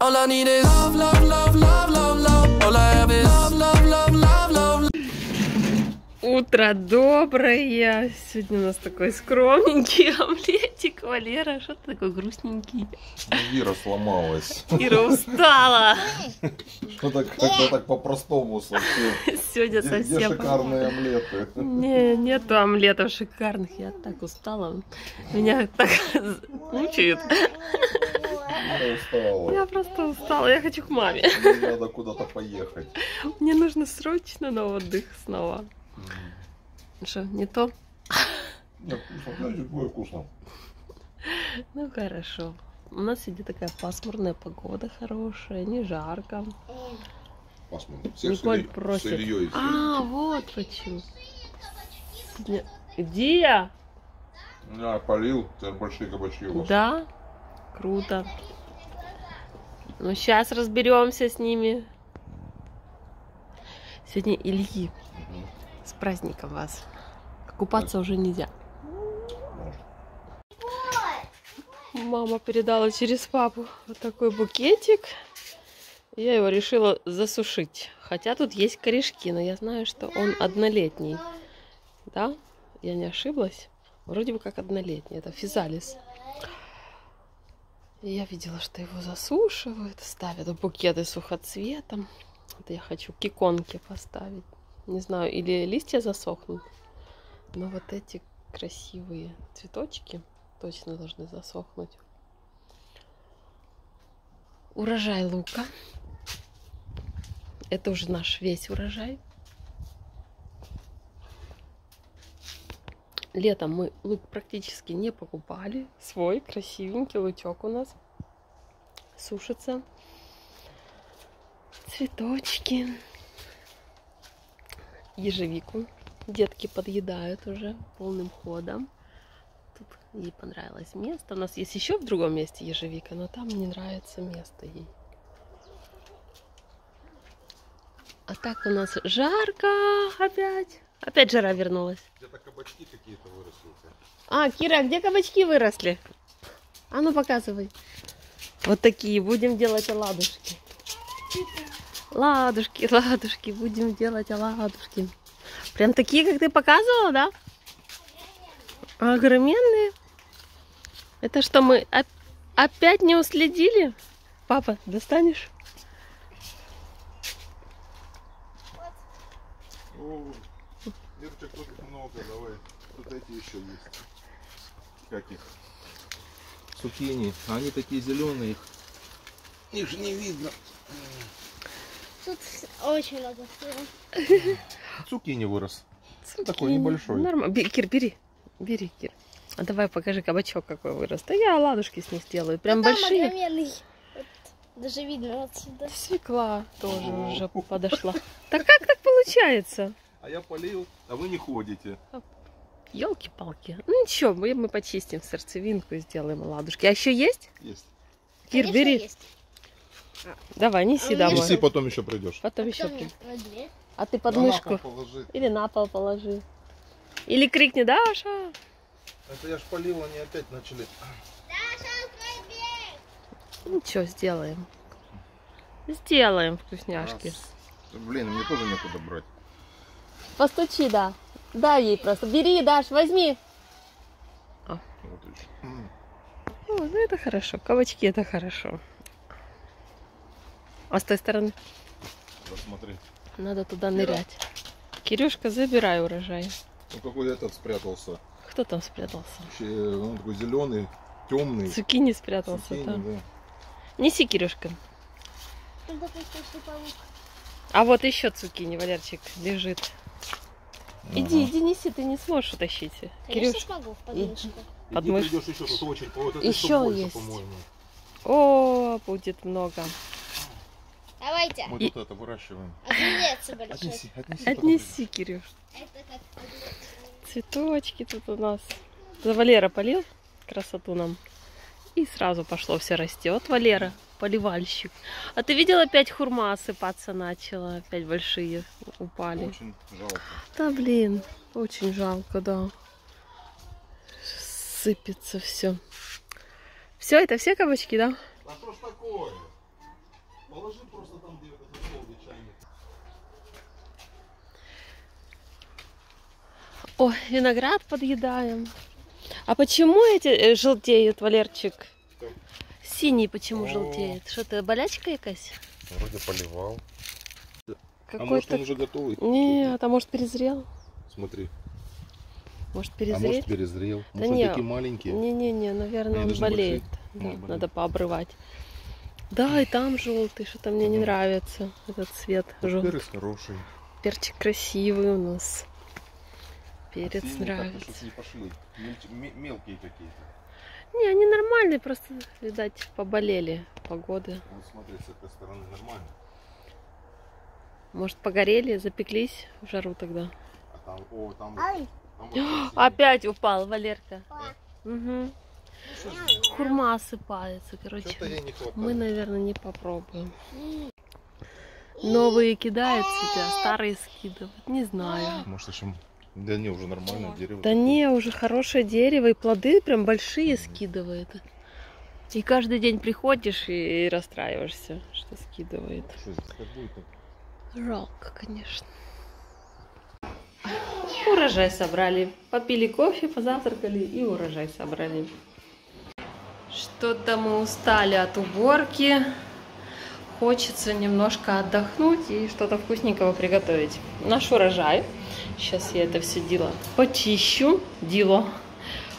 All I need is love, love, love, love, love, love. All I have is love, love, love, love, love, love. Утро доброе. Сегодня у нас такой скромненький омлетик. Валера, что ты такой грустненький? Вира сломалась. Ира устала. Что-то как-то так по-простому совсем. Сегодня Где, где совсем... шикарные омлеты? Не, нету омлетов шикарных. Я так устала. Меня так мучают. Я устала. Я просто устала. Я хочу к маме. Мне надо куда-то поехать. Мне нужно срочно на отдых снова. Что, не то? Нет, вкусно, значит, будет вкусно. Ну хорошо. У нас сегодня такая пасмурная погода хорошая, не жарко. Посмотрим. Всех Николь с просит. с Ильей А, вот почему. Где я? Полил, теперь большие кабачки у вас. Да, круто. Ну, сейчас разберемся с ними. Сегодня Ильи. С праздником вас. Купаться уже нельзя. Мама передала через папу вот такой букетик. Я его решила засушить. Хотя тут есть корешки, но я знаю, что он однолетний. Да? Я не ошиблась? Вроде бы как однолетний. Это физалис. Я видела, что его засушивают, ставят букеты сухоцветом. Вот я хочу к иконке поставить. Не знаю, или листья засохнут. Но вот эти красивые цветочки точно должны засохнуть. Урожай лука. Это уже наш весь урожай. Летом мы лук практически не покупали. Свой красивенький лучок у нас сушится. Цветочки. Ежевику детки подъедают уже полным ходом. Тут ей понравилось место. У нас есть еще в другом месте ежевика, но там не нравится место ей. А так у нас жарко опять. Опять жара вернулась. Где-то кабачки какие-то выросли. А, Кира, где кабачки выросли? А ну показывай. Вот такие. Будем делать оладушки. Ладушки, ладушки. Будем делать оладушки. Прям такие, как ты показывала, да? Огроменные. Это что, мы оп- опять не уследили? Папа, достанешь? О, Ирчик, тут их много, давай. Тут эти еще есть. Как их? Цукини. Они такие зеленые. Их же не видно. Тут очень много всего. Цукини вырос. Такой Цукини. небольшой. Нормально. Кир, бери. Бери, Кир. А давай покажи кабачок какой вырос. Да я оладушки с них сделаю. Прям Ну, там большие. огроменный. Вот, даже видно отсюда. Свекла тоже уже подошла. Так как так получается? А я полил, а вы не ходите. Елки-палки. Ну ничего, мы, мы почистим сердцевинку и сделаем оладушки. А еще есть? Есть. Кир, Конечно, бери. есть. Давай, неси А домой. Неси, потом еще придешь. Потом А еще? А ты под Да на положи. Или на пол положи. Или крикни, Даша. Это я ж полил, они опять начали. Ничего, сделаем. Сделаем вкусняшки. Раз. Блин, мне тоже некуда брать. Постучи, да. Дай ей просто. Бери, Даш, возьми. М. О, ну это хорошо. Кабачки это хорошо. А с той стороны Вот смотри. надо туда нырять. Кирюшка, забирай урожай. Ну какой этот спрятался. Кто там спрятался? Вообще, он такой зеленый, темный. Цукини спрятался Цукини, там. да. Неси, Кирюшка. Паук. А вот еще цукини, Валерчик, лежит. Иди, иди, неси, ты не сможешь утащить. Конечно, Кирюш, смогу в подмышку. Под Иди, еще, тут очень, вот это Еще еще больше, есть. по-моему. О, будет много. Давайте. Мы И- тут это выращиваем. Огурец большой. Отнеси, отнеси. Отнеси, Кирюш. Это как огурец. Цветочки тут у нас. За Валера полил красоту нам. И сразу пошло все растет. Валера, поливальщик. А ты видела, опять хурма осыпаться начала, опять большие упали. Очень жалко. Да, блин, очень жалко, да. Сыпется все. Все, это все кабачки, да? А что ж такое? Положи просто там, где этот условный чайник. О, виноград подъедаем. А почему эти э, желтеют, Валерчик? Синий почему О. желтеет? Что ты, болячка якась? Вроде поливал. А может он уже готовый? Нет, а может перезрел? Смотри. Может А перезреть? может перезрел. Да Может не, такие маленькие. Не-не-не, наверное, Они он болеет. большие. Да, надо пообрывать. Да, и там желтый, что-то мне не Ага. нравится этот цвет желтый. Перец хороший. Перчик красивый у нас. Перец Синие так, нравится. не пошли. Мелкие какие-то. Не, они нормальные, просто, видать, поболели погоды. Вот смотри, с этой стороны нормально. Может, погорели, запеклись в жару тогда. А там, о, там там вот. Опять упал, Валерка. Угу. Хурма осыпается, короче. Мы, наверное, не попробуем. Новые кидают себе, а старые скидывают. Не знаю. Может еще... Да не, уже нормально дерево. Да такое. не, уже хорошее дерево, и плоды прям большие скидывает. И каждый день приходишь и, расстраиваешься, что скидывает. Жалко, конечно. Урожай собрали. Попили кофе, позавтракали и урожай собрали. Что-то мы устали от уборки. Хочется немножко отдохнуть и что-то вкусненького приготовить. Наш урожай. Сейчас я это все дело почищу. Дело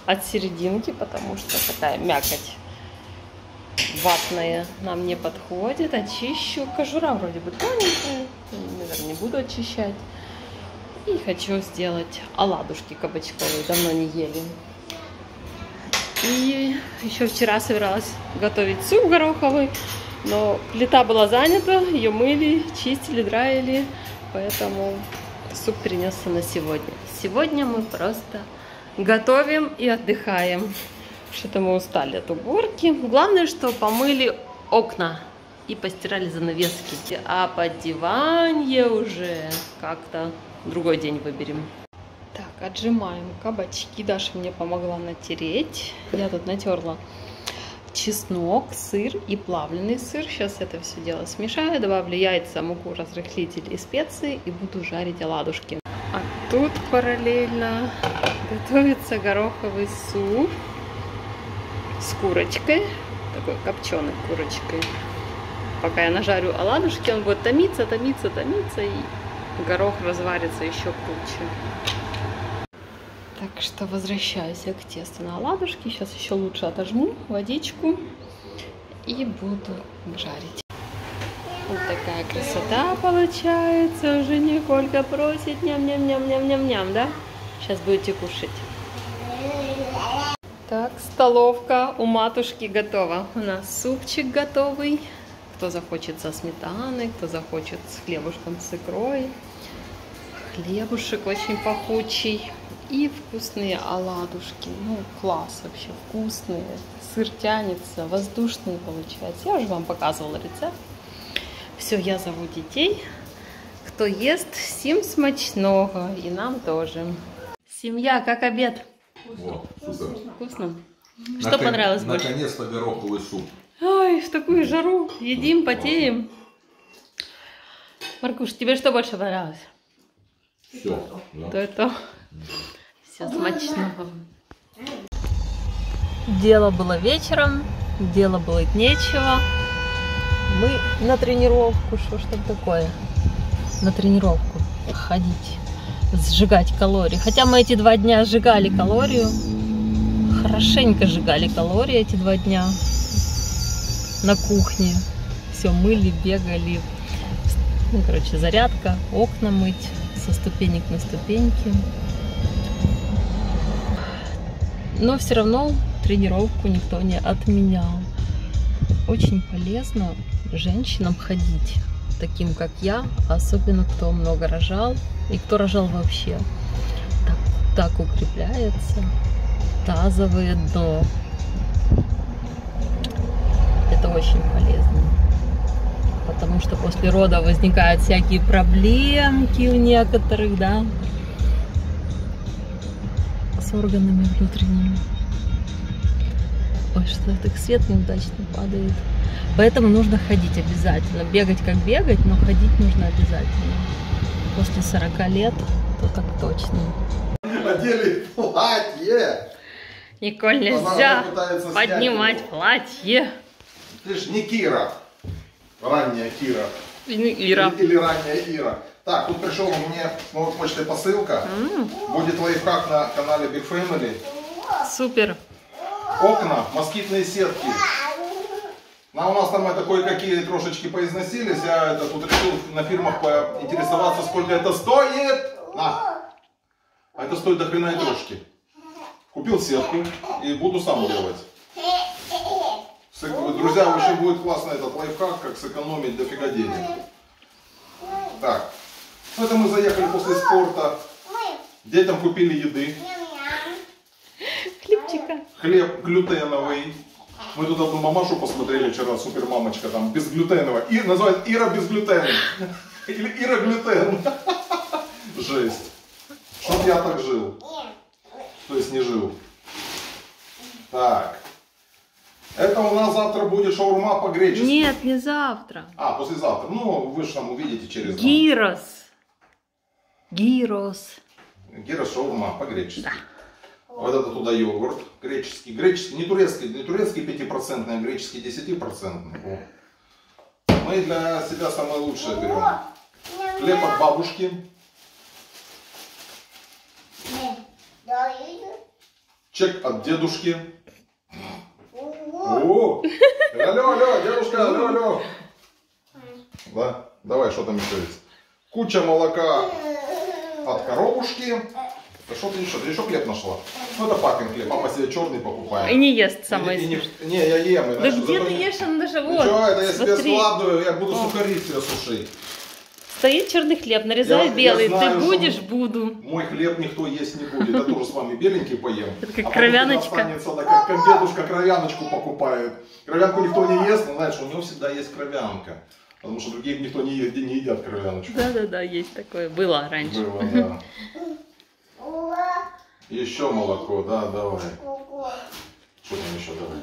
от серединки, потому что такая мякоть ватная нам не подходит. Очищу. Кожура вроде бы тоненькая. Наверное, не буду очищать. И хочу сделать оладушки кабачковые. Давно не ели. И еще вчера собиралась готовить суп гороховый. Но плита была занята, ее мыли, чистили, драили. Поэтому суп перенесся на сегодня. Сегодня мы просто готовим и отдыхаем. Что-то мы устали от уборки. Главное, что помыли окна и постирали занавески. А под диванье уже как-то другой день выберем. Так, отжимаем кабачки. Даша мне помогла натереть. Я тут натерла чеснок, сыр и плавленый сыр. Сейчас это все дело смешаю, добавлю яйца, муку, разрыхлитель и специи и буду жарить оладушки. А тут параллельно готовится гороховый суп с курочкой, такой копченой курочкой. Пока я нажарю оладушки, он будет томиться, томиться, томиться, и горох разварится еще круче. Так что возвращаюсь я к тесту на оладушки. Сейчас еще лучше отожму водичку и буду жарить. Вот такая красота получается. Уже Николька просит ням-ням-ням-ням-ням-ням, да? Сейчас будете кушать. Так, столовка у матушки готова. У нас супчик готовый. Кто захочет со сметаной, кто захочет с хлебушком с икрой. Хлебушек очень пахучий. И вкусные оладушки. Ну, класс вообще, вкусные. Сыр тянется, воздушные получается. Я уже вам показывала рецепт. Все, я зову детей. Кто ест, всем смачного. И нам тоже. Семья, как обед? О, супер. Вкусно? Что понравилось больше? Наконец-то гороховый суп. Ой, в такую жару едим, потеем. Маркуш, тебе что больше понравилось? Все. То это все смачного. Дело было вечером, дело было нечего. Мы на тренировку, что ж там такое? На тренировку ходить, сжигать калории. Хотя мы эти два дня сжигали калорию, хорошенько сжигали калории эти два дня на кухне. Все мыли, бегали. Ну, короче, зарядка, окна мыть со ступенек на ступеньки. Но все равно тренировку никто не отменял. Очень полезно женщинам ходить, таким как я, особенно кто много рожал и кто рожал вообще. Так, так укрепляется тазовое дно. Это очень полезно. Потому что после рода возникают всякие проблемки у некоторых, да, с органами внутренними. Ой, что так свет неудачно падает. Поэтому нужно ходить обязательно. Бегать как бегать, но ходить нужно обязательно. После 40 лет, то так точно. одели платье. Николь, нельзя поднимать платье. Ты ж не Кира. Ранняя Кира. Ира. Или, или ранняя Ира. Так, тут пришел мне с новой почтой посылка. Будет лайфхак на канале Big Family. Супер. Окна, москитные сетки. Ну, а у нас там это кое-какие трошечки поизносились. Я это тут решил на фирмах поинтересоваться, сколько это стоит. На. А это стоит до хрена и трошки. Купил сетку и буду сам делать. Друзья, вообще будет классно этот лайфхак, как сэкономить дофига денег. Так, ну это мы заехали после спорта. Детям купили еды. Хлебчика. Хлеб глютеновый. Мы тут одну мамашу посмотрели вчера, супер мамочка там, безглютеновая. И называют Ира без глютена. Или Ира глютен. Жесть. Чтоб я так жил. То есть не жил. Так. Это у нас завтра будет шаурма по-гречески. Нет, не завтра. А, послезавтра. Ну, вы же там увидите через... Гирос. Гирос. Гера шаурма по-гречески. Вот это туда йогурт греческий. Греческий, не турецкий, не турецкий 5%, а греческий 10%. О. Мы для себя самое лучшее берем. Хлеб от бабушки, чек от дедушки. О, алло, алло, дедушка, алло, алло. Да, давай, что там еще есть? Куча молока от коровушки. Да что ты еще? Ты еще хлеб нашла? Ну это папин хлеб, папа себе черный покупает. И не ест И- самое и не, не, я ем. Да иначе где зато ты ешь, он даже Ну вот. что, это я себе смотри. складываю, я буду О. сухари себе сушить. Стоит черный хлеб, нарезай Я- я белый. знаю, Ты будешь, буду. Мой хлеб никто есть не будет. Я тоже с вами беленький поем. Это как а кровяночка. останется, да, как, как дедушка кровяночку покупает. Кровянку никто не ест, но знаешь, у него всегда есть кровянка. Потому что других никто не, е- не едят кровяночку. Да-да-да, есть такое. Было раньше. Было, да. Еще молоко, да, давай. Что там еще давай?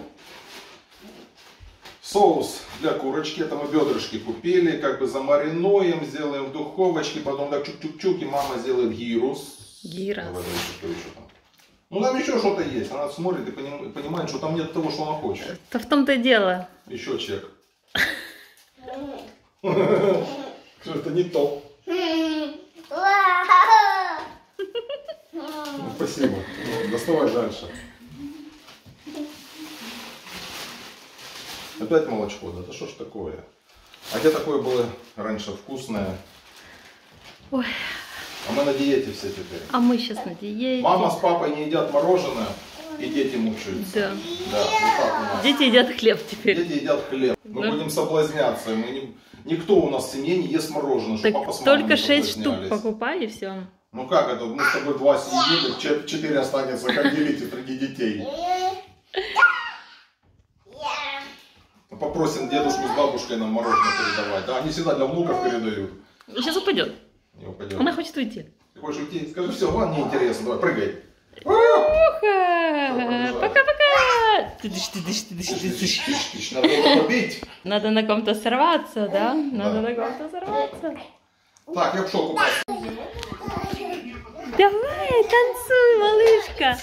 Соус для курочки, это мы бедрышки купили, как бы замаринуем, сделаем в духовочке, потом так чук-чук-чук, и мама сделает гирус. Гирос. Давай, давай, что еще там? Ну там еще что-то есть, она смотрит и поним- понимает, что там нет того, что она хочет. То в том-то и дело. Еще чек. Что это не то. Ну, спасибо. Ну, Доставай дальше. Опять молочко, да? Да что ж такое? А где такое было раньше вкусное? Ой. А мы на диете все теперь. А мы сейчас на диете. Мама с папой не едят мороженое, и дети мучаются. Да. Да, вот так у нас. Дети едят хлеб теперь. Дети едят хлеб. Мы Да. будем соблазняться. Мы не- Никто у нас в семье не ест мороженое, чтобы Так папа с только не 6 штук покупай и все. Ну как это? Мы с тобой два чет- четыре останется, как делите среди детей. Попросим дедушку с бабушкой нам мороженое передавать. Да, они всегда для внуков передают. Сейчас упадет. Не упадет. Она хочет уйти. Ты хочешь уйти? Скажи, все, вам не интересно, давай, прыгай. Побежала. Пока-пока! Надо его побить. Надо на ком-то сорваться, да? Надо на ком-то сорваться. Так, я пошел купаться. Давай, танцуй, малышка.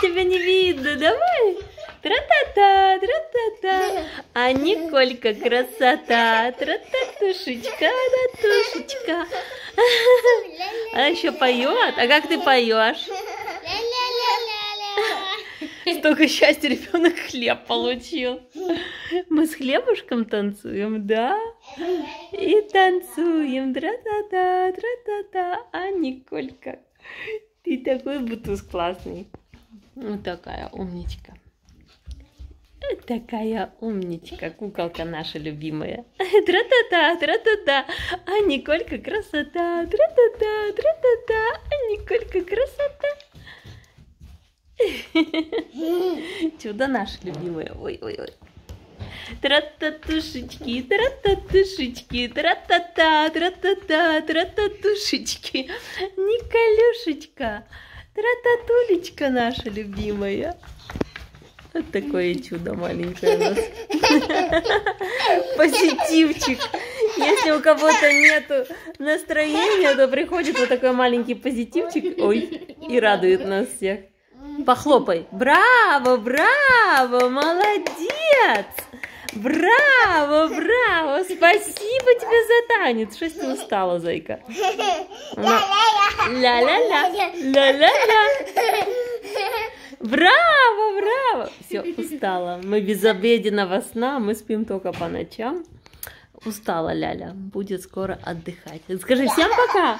Тебя не видно, давай. Тра-та-та, тра-та-та. А Николька красота. Тра-та-тушечка, да-тушечка. Она еще поет. А как ты поешь? Столько счастья ребенок хлеб получил. Мы с хлебушком танцуем, да? И танцуем. Тра-та-та, тра-та-та. А Николька, ты такой бутуз классный. Вот такая умничка. Такая умничка, куколка наша любимая. Тра-та-та, тра-та-та. А Николька красота. Тра-та-та, тра-та-та. А Николька красота. Чудо наше любимое. Ой-ой-ой. Тра-та-тушечки, тра-та-тушечки, тра-та-та, тра-та-та, тра-та-тушечки. Николюшечка, тра-та-тулечка наша любимая. Такое чудо маленькое у нас. Позитивчик. Если у кого-то нету настроения, то приходит вот такой маленький позитивчик, ой, и радует нас всех. Похлопай. Браво, браво, молодец! Браво, браво! Спасибо тебе за танец. Что ты устала, зайка? Ля-ля-ля, ля-ля-ля. Браво, браво! Все, устала. Мы без обеденного сна, мы спим только по ночам. Устала Ляля, будет скоро отдыхать. Скажи всем пока!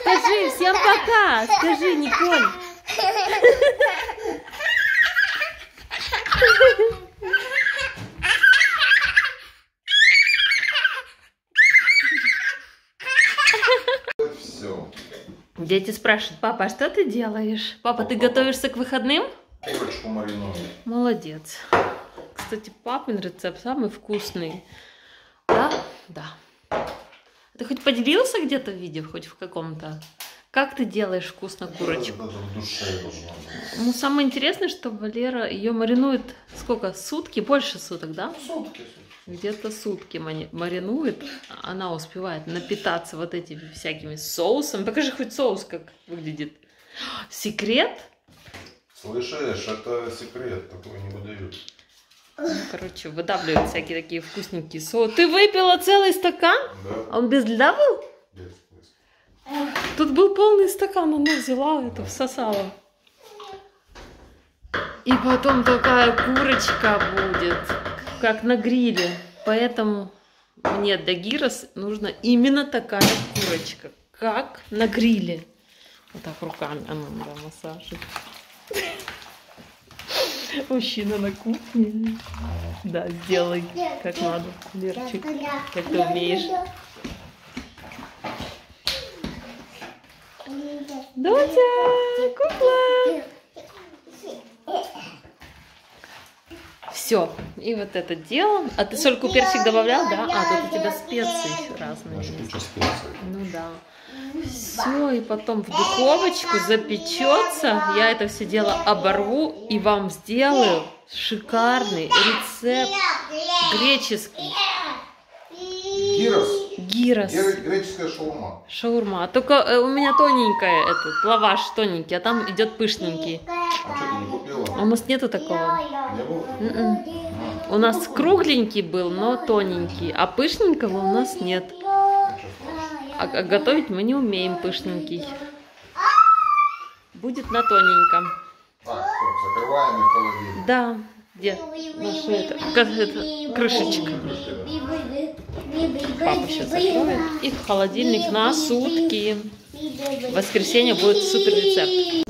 Скажи всем пока! Скажи, Николь! Все. Дети спрашивают, папа, а что ты делаешь? Папа, ты готовишься к выходным? Курочку маринуем. Молодец. Кстати, папин рецепт самый вкусный. Да? Да. Ты хоть поделился где-то в видео, хоть в каком-то? Как ты делаешь вкусно курочку? Это в душе должно быть. Ну, самое интересное, что Валера ее маринует сколько? Сутки? Больше суток, да? Сутки. Где-то сутки маринует. Она успевает напитаться вот этими всякими соусами. Покажи хоть соус, как выглядит. Секрет? Слышишь, это секрет, такой не выдают. Ну, Короче, выдавливает всякие такие вкусненькие соусы. Ты выпила целый стакан? Да? А он без льда был? Тут был полный стакан, она взяла это, всосала. И потом такая курочка будет, как на гриле. Поэтому мне для гирос нужна именно такая курочка, как на гриле. Вот так руками, а ну, да, массажик. Мужчина на кухне. Да, сделай как надо, Лерчик, как ты умеешь. Дотя, кукла. Все, и вот это дело. А ты сольку перчик добавлял, да? А, тут у тебя специи еще разные. Есть. Ну да. Все, и потом в духовочку запечется. Я это все дело оборву и вам сделаю шикарный рецепт греческий. Гирос. Гирос. Гре- Греческая шаурма. Шаурма. Только э, у меня тоненькая этот лаваш тоненький, а там идет пышненький. А что ты не купила? А у нас нету такого. Не было? М-м. У нас кругленький был, но тоненький, а пышненького у нас нет. А, а готовить мы не умеем пышненький. Будет на тоненьком. Так, стоп, закрываем и холодильник. Да, где наша это, как это, крышечка? Папа сейчас откроет. И в холодильник на сутки. В воскресенье будет супер рецепт.